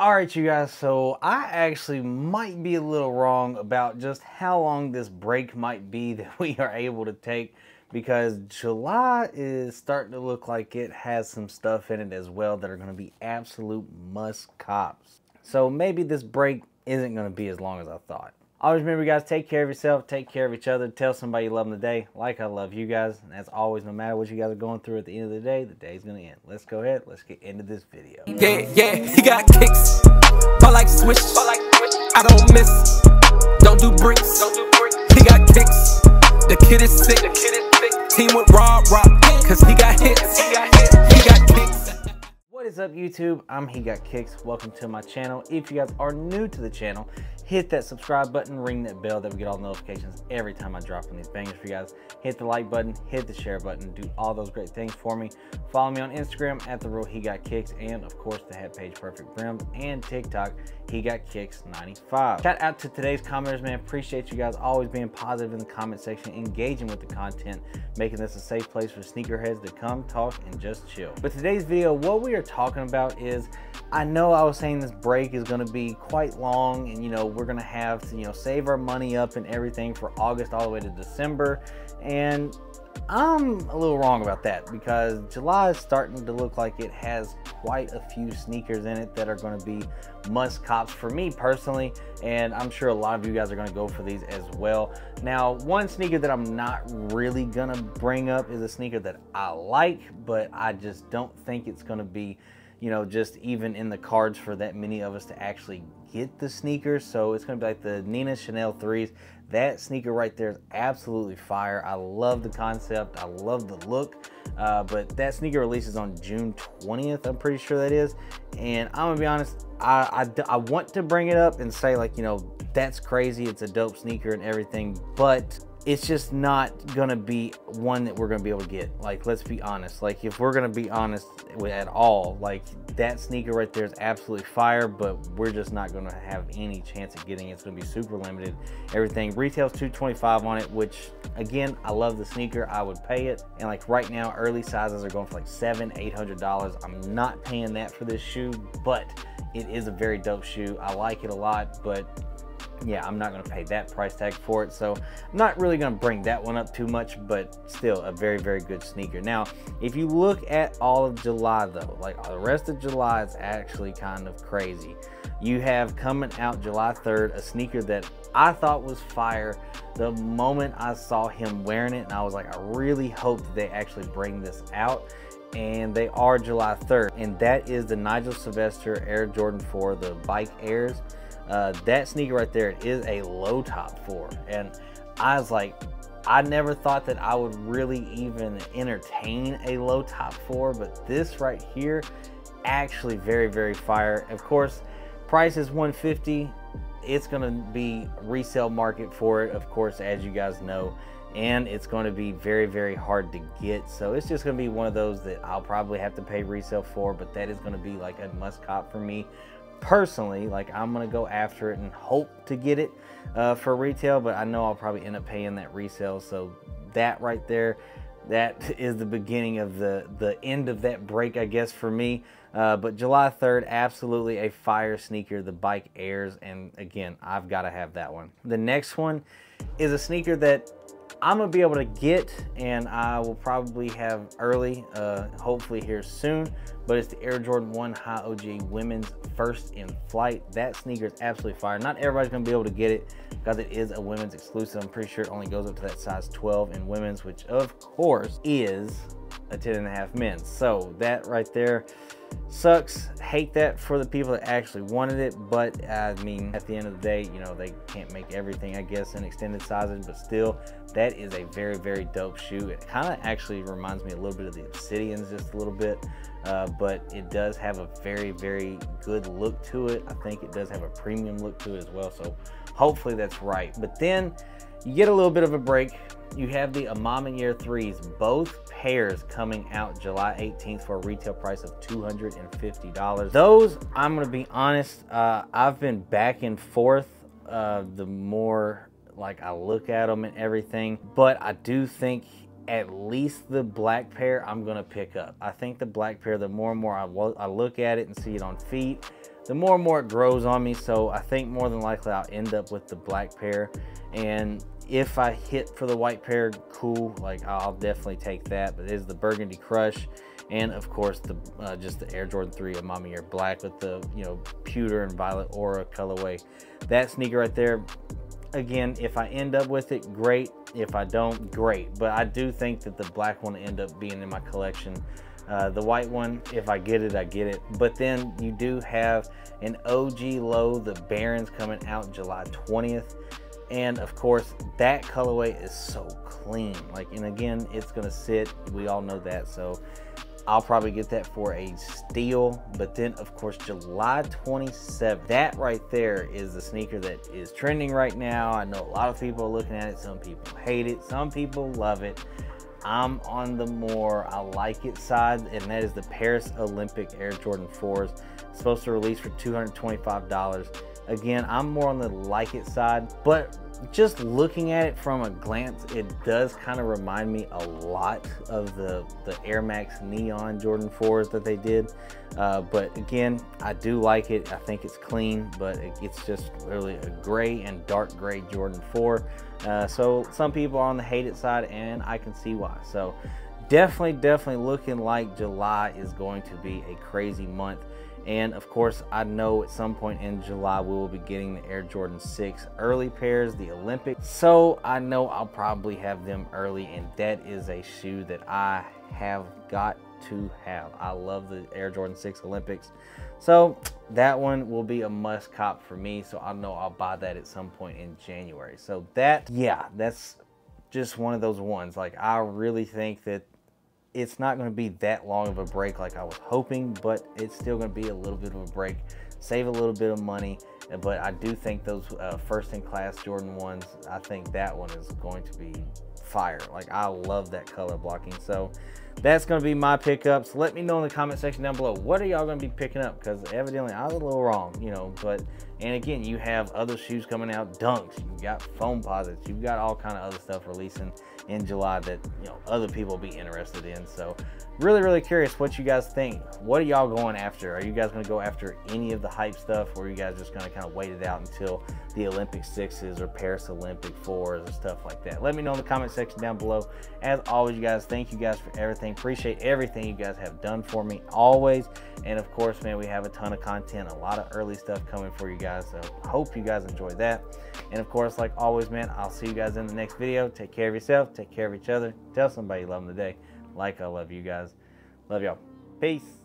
All right, you guys, so I actually might be a little wrong about just how long this break might be that we are able to take because July is starting to look like it has some stuff in it as well that are going to be absolute must cops. So maybe this break isn't going to be as long as I thought. Always remember, guys, take care of yourself, take care of each other, tell somebody you love them today, like I love you guys. And as always, no matter what you guys are going through at the end of the day, the day's gonna end. Let's go ahead, let's get into this video. Yeah, yeah, he got kicks. Ball like swish. I don't miss. Don't do bricks. Don't do bricks. He got kicks. The kid is sick. The kid is sick. Team with Rob Rock. Cause he got hits, he got hits. He got kicks. What is up YouTube? I'm He Got Kicks. Welcome to my channel. If you guys are new to the channel, hit that subscribe button, ring that bell that we get all notifications every time I drop on these bangers for you guys. Hit the like button, hit the share button, do all those great things for me. Follow me on Instagram at the real He Got Kicks and of course the head page Perfect Brims and TikTok He Got Kicks 95. Shout out to today's commenters, man. Appreciate you guys always being positive in the comment section, engaging with the content, making this a safe place for sneakerheads to come talk and just chill. But today's video, what we are talking about is I know I was saying this break is going to be quite long and you know we're to have to you know save our money up and everything for August all the way to December and I'm a little wrong about that because July is starting to look like it has quite a few sneakers in it that are going to be must cops for me personally and I'm sure a lot of you guys are going to go for these as well. Now one sneaker that I'm not really going to bring up is a sneaker that I like but I just don't think it's going to be you know, just even in the cards for that many of us to actually get the sneakers. So it's going to be like the Nina Chanel 3s. That sneaker right there is absolutely fire. I love the concept. I love the look. Uh, but that sneaker releases on June 20th, I'm pretty sure that is. And I'm going to be honest, I, I, I want to bring it up and say, like, you know, that's crazy. It's a dope sneaker and everything. But it's just not gonna be one that we're gonna be able to get. Like, let's be honest. Like, if we're gonna be honest at all, like that sneaker right there is absolutely fire, but we're just not gonna have any chance of getting it. It's gonna be super limited. Everything retails 225 on it, which again, I love the sneaker. I would pay it. And like right now, early sizes are going for like seven, eight hundred dollars. I'm not paying that for this shoe, but it is a very dope shoe. I like it a lot, but yeah, I'm not going to pay that price tag for it. So I'm not really going to bring that one up too much, but still a very, very good sneaker. Now, if you look at all of July though, like the rest of July is actually kind of crazy. You have coming out July 3rd, a sneaker that I thought was fire the moment I saw him wearing it. And I was like, I really hope that they actually bring this out and they are July 3rd. And that is the Nigel Sylvester Air Jordan 4, the Bike Airs. Uh, that sneaker right there is a low top four. And I was like, I never thought that I would really even entertain a low top four, but this right here, actually very, very fire. Of course, price is 150. It's gonna be resale market for it, of course, as you guys know, and it's going to be very, very hard to get. So it's just gonna be one of those that I'll probably have to pay resale for, but that is gonna be like a must cop for me personally, like I'm gonna go after it and hope to get it uh, for retail, but I know I'll probably end up paying that resale. So that right there, that is the beginning of the the end of that break, I guess, for me. Uh, but July 3rd, absolutely a fire sneaker, the Bike Airs, and again, I've got to have that one. The next one is a sneaker that I'm gonna be able to get and I will probably have early, uh, hopefully here soon, but it's the Air Jordan 1 High OG Women's First in Flight. That sneaker is absolutely fire. Not everybody's gonna be able to get it because it is a women's exclusive. I'm pretty sure it only goes up to that size 12 in women's, which of course is a 10 and a half men's. So that right there, Sucks. Hate that for the people that actually wanted it, but I mean, at the end of the day, you know, they can't make everything, I guess, in extended sizes, but still, that is a very, very dope shoe. It kind of actually reminds me a little bit of the Obsidians, just a little bit, uh, but it does have a very, very good look to it. I think it does have a premium look to it as well, so hopefully that's right. But then you get a little bit of a break. You have the A Ma Maniére 3s, both pairs coming out July 18th for a retail price of $250. Those, I'm gonna be honest, uh, I've been back and forth uh, the more like I look at them and everything, but I do think at least the black pair I'm gonna pick up. I think the black pair, the more and more I, I look at it and see it on feet, the more and more it grows on me. So I think more than likely I'll end up with the black pair. And if I hit for the white pair, cool. Like I'll definitely take that. But it is the Burgundy Crush, and of course the uh, just the Air Jordan 3 A Ma Maniére Black with the you know pewter and violet aura colorway. That sneaker right there. Again, if I end up with it, great. If I don't, great. But I do think that the black one end up being in my collection. Uh, the white one, if I get it, I get it. But then you do have an OG low, the Barons coming out July 20th. And of course, that colorway is so clean. Like, and again, it's gonna sit. We all know that. So I'll probably get that for a steal. But then, of course, July 27th, that right there is the sneaker that is trending right now. I know a lot of people are looking at it. Some people hate it. Some people love it. I'm on the more I like it side, and that is the Paris Olympic Air Jordan 4s. It's supposed to release for $225. Again, I'm more on the like it side, but just looking at it from a glance, it does kind of remind me a lot of the, the Air Max Neon Jordan 4s that they did. Uh, but again, I do like it. I think it's clean, but it's just really a gray and dark gray Jordan 4. Uh, so some people are on the hated side, and I can see why. So definitely, definitely looking like July is going to be a crazy month. And of course, I know at some point in July we will be getting the Air Jordan 6 early pairs, the Olympic. So I know I'll probably have them early, and that is a shoe that I have got to have. I love the Air Jordan 6 Olympics. So that one will be a must cop for me. So I know I'll buy that at some point in January. So that, yeah, that's just one of those ones. Like I really think that it's not going to be that long of a break like I was hoping, but it's still going to be a little bit of a break. Save a little bit of money, but I do think those uh, first in class Jordan ones, I think that one is going to be fire. Like I love that color blocking. So that's to be my pickups. Let me know in the comment section down below. What are y'all to be picking up? Because evidently I was a little wrong, you know. But and again, you have other shoes coming out, dunks. You've got Foamposites. You've got all kind of other stuff releasing in July that you know other people be interested in. So really, really curious what you guys think. What are y'all going after? Are you guys to go after any of the hype stuff, or are you guys just to kind of wait it out until the Olympic sixes or Paris Olympic fours and stuff like that? Let me know in the comment section down below. As always, you guys, thank you guys for everything. Appreciate everything you guys have done for me always. And of course, man, we have a ton of content, a lot of early stuff coming for you guys. So hope you guys enjoy that. And of course, like always, man, I'll see you guys in the next video. Take care of yourself. Take care of each other. Tell somebody you love them today like I love you guys. Love y'all. Peace.